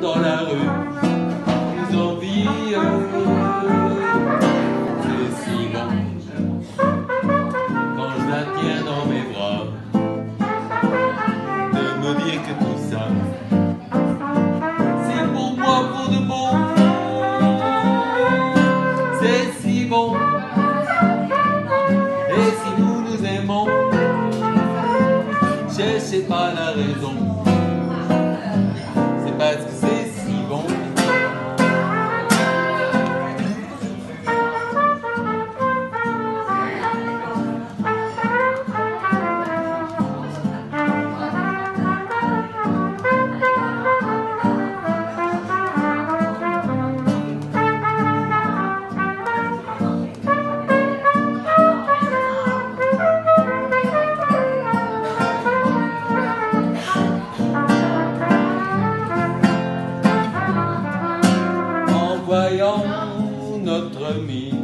dans la rue nous envie. C'est si bon quand je la tiens dans mes bras de me dire que tout ça c'est pour moi pour de bon. C'est si bon. Et si nous nous aimons, je sais pas la raison. En voyant notre ami